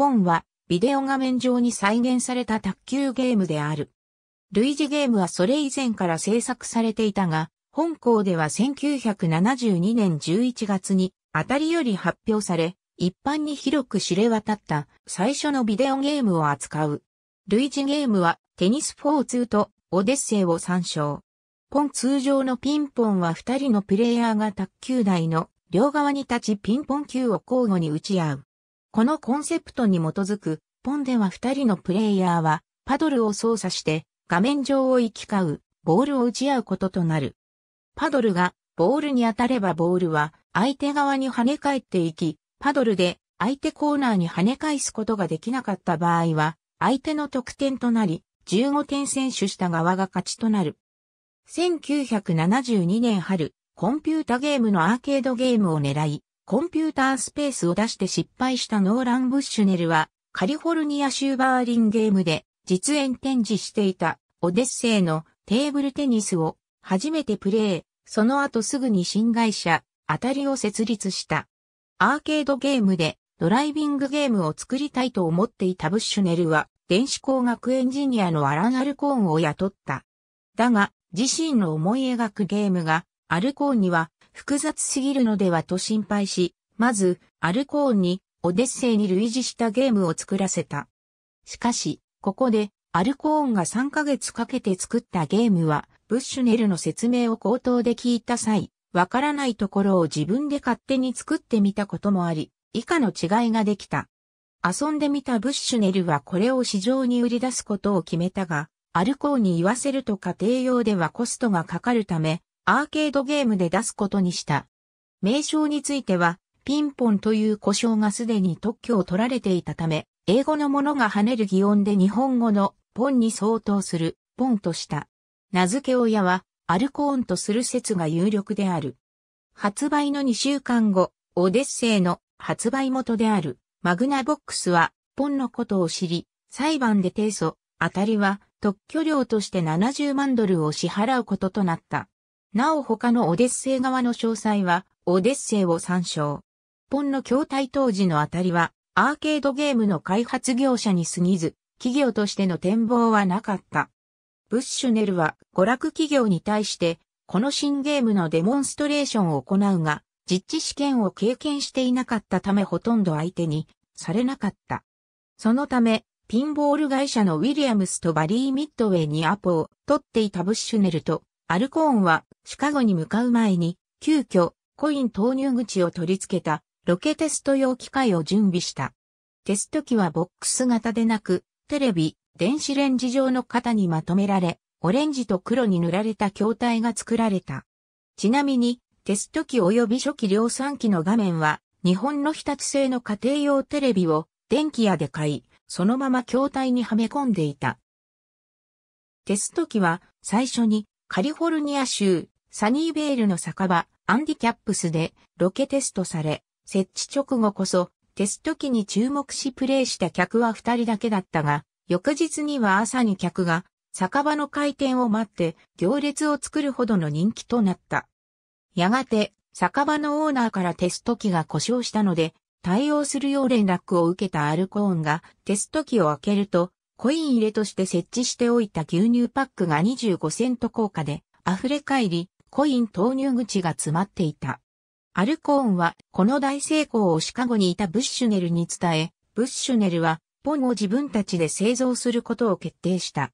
ポンはビデオ画面上に再現された卓球ゲームである。ルイージゲームはそれ以前から制作されていたが、本校では1972年11月に当たりより発表され、一般に広く知れ渡った最初のビデオゲームを扱う。類似ゲームはテニス4-2とオデッセイを参照。ポン通常のピンポンは二人のプレイヤーが卓球台の両側に立ちピンポン球を交互に打ち合う。このコンセプトに基づくポンでは二人のプレイヤーはパドルを操作して画面上を行き交うボールを打ち合うこととなる。パドルがボールに当たればボールは相手側に跳ね返っていき、パドルで相手コーナーに跳ね返すことができなかった場合は、相手の得点となり、15点選手した側が勝ちとなる。1972年春、コンピュータゲームのアーケードゲームを狙い、コンピュータースペースを出して失敗したノーラン・ブッシュネルは、カリフォルニア州バーリンゲームで実演展示していたオデッセイのテーブルテニスを初めてプレイ、その後すぐに新会社、あたりを設立した。アーケードゲームでドライビングゲームを作りたいと思っていたブッシュネルは、電子工学エンジニアのアラン・アルコーンを雇った。だが、自身の思い描くゲームが、アルコーンには複雑すぎるのではと心配し、まず、アルコーンにオデッセイに類似したゲームを作らせた。しかし、ここで、アルコーンが3ヶ月かけて作ったゲームは、ブッシュネルの説明を口頭で聞いた際、わからないところを自分で勝手に作ってみたこともあり、以下の違いができた。遊んでみたブッシュネルはこれを市場に売り出すことを決めたが、アルコーンに言わせると家庭用ではコストがかかるため、アーケードゲームで出すことにした。名称については、ピンポンという故障がすでに特許を取られていたため、英語のものが跳ねる擬音で日本語のポンに相当するポンとした。名付け親はアルコーンとする説が有力である。発売の2週間後、オデッセイの発売元であるマグナボックスはポンのことを知り、裁判で提訴、あたりは特許料として70万ドルを支払うこととなった。なお他のオデッセイ側の詳細はオデッセイを参照。ポンの筐体当時のあたりはアーケードゲームの開発業者に過ぎず、企業としての展望はなかった。ブッシュネルは娯楽企業に対してこの新ゲームのデモンストレーションを行うが、実地試験を経験していなかったためほとんど相手にされなかった。そのため、ピンボール会社のウィリアムスとバリー・ミッドウェイにアポを取っていたブッシュネルとアルコーンはシカゴに向かう前に急遽コイン投入口を取り付けたロケテスト用機械を準備した。テスト機はボックス型でなく、テレビ、電子レンジ状の型にまとめられ、オレンジと黒に塗られた筐体が作られた。ちなみに、テスト機及び初期量産機の画面は、日本の日立製の家庭用テレビを電気屋で買い、そのまま筐体にはめ込んでいた。テスト機は最初にカリフォルニア州サニーベールの酒場アンディキャップスでロケテストされ、設置直後こそテスト機に注目しプレイした客は二人だけだったが、翌日には朝に客が酒場の開店を待って行列を作るほどの人気となった。やがて、酒場のオーナーからテスト機が故障したので、対応するよう連絡を受けたアルコーンがテスト機を開けると、コイン入れとして設置しておいた牛乳パックが25セント効果で溢れ返り、コイン投入口が詰まっていた。アルコーンはこの大成功をシカゴにいたブッシュネルに伝え、ブッシュネルはポンを自分たちで製造することを決定した。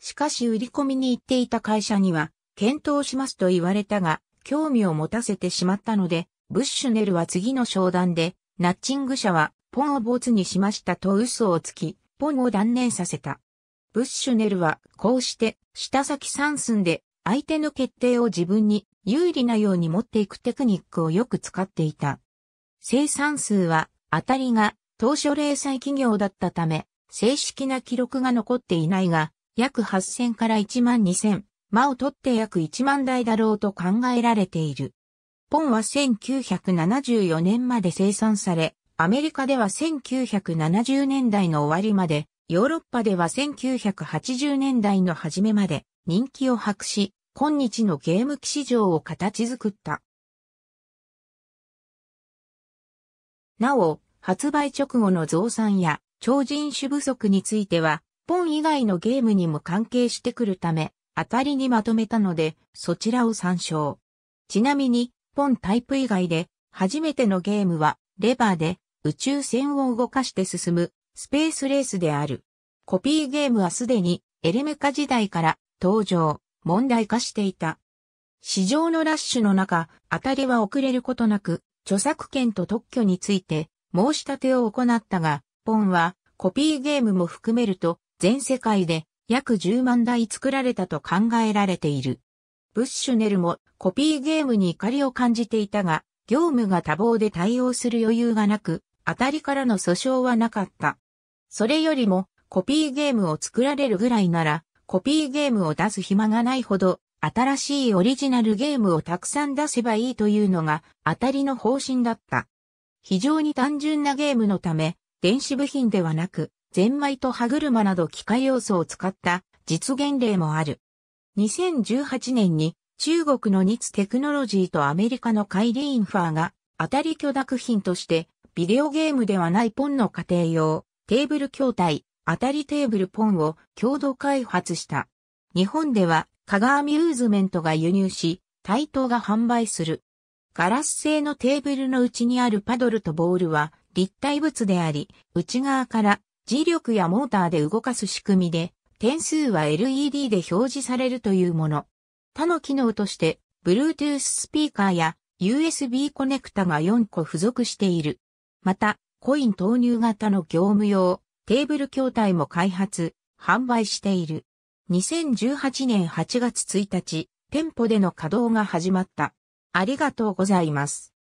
しかし売り込みに行っていた会社には、検討しますと言われたが、興味を持たせてしまったので、ブッシュネルは次の商談で、ナッチング社は、ポンをボツにしましたと嘘をつき、ポンを断念させた。ブッシュネルは、こうして、下先三寸で、相手の決定を自分に有利なように持っていくテクニックをよく使っていた。生産数は、当たりが、当初零細企業だったため、正式な記録が残っていないが、約8000から1万2000、間を取って約1万台だろうと考えられている。ポンは1974年まで生産され、アメリカでは1970年代の終わりまで、ヨーロッパでは1980年代の初めまで人気を博し、今日のゲーム機市場を形作った。なお、発売直後の増産や超人種不足については、ポン以外のゲームにも関係してくるため、当たりにまとめたので、そちらを参照。ちなみに、ポンタイプ以外で、初めてのゲームは、レバーで宇宙船を動かして進むスペースレースである。コピーゲームはすでにエレメカ時代から登場、問題化していた。市場のラッシュの中、当たりは遅れることなく、著作権と特許について申し立てを行ったが、ポンはコピーゲームも含めると全世界で約10万台作られたと考えられている。ブッシュネルもコピーゲームに怒りを感じていたが、業務が多忙で対応する余裕がなく、当たりからの訴訟はなかった。それよりも、コピーゲームを作られるぐらいなら、コピーゲームを出す暇がないほど、新しいオリジナルゲームをたくさん出せばいいというのが、当たりの方針だった。非常に単純なゲームのため、電子部品ではなく、ゼンマイと歯車など機械要素を使った実現例もある。2018年に中国のニツテクノロジーとアメリカのカイリーンファーが当たり許諾品としてビデオゲームではないポンの家庭用テーブル筐体当たりテーブルポンを共同開発した。日本ではカガアミューズメントが輸入し、対等が販売する。ガラス製のテーブルの内にあるパドルとボールは立体物であり、内側から磁力やモーターで動かす仕組みで、点数は LED で表示されるというもの。他の機能として、Bluetooth スピーカーや USB コネクタが4個付属している。また、コイン投入型の業務用、テーブル筐体も開発、販売している。2018年8月1日、店舗での稼働が始まった。ありがとうございます。